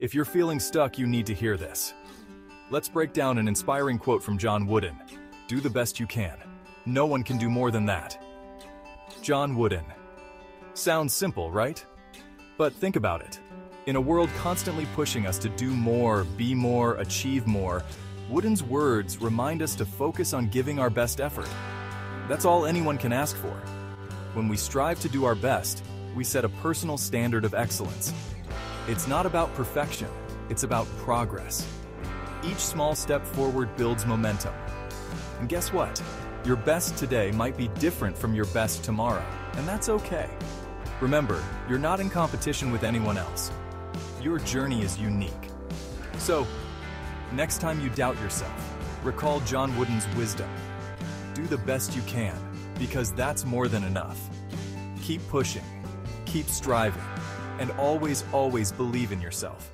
If you're feeling stuck, you need to hear this. Let's break down an inspiring quote from John Wooden. Do the best you can. No one can do more than that. John Wooden. Sounds simple, right? But think about it. In a world constantly pushing us to do more, be more, achieve more, Wooden's words remind us to focus on giving our best effort. That's all anyone can ask for. When we strive to do our best, we set a personal standard of excellence. It's not about perfection, it's about progress. Each small step forward builds momentum. And guess what? Your best today might be different from your best tomorrow, and that's okay. Remember, you're not in competition with anyone else. Your journey is unique. So, next time you doubt yourself, recall John Wooden's wisdom. Do the best you can, because that's more than enough. Keep pushing, keep striving, and always, always believe in yourself.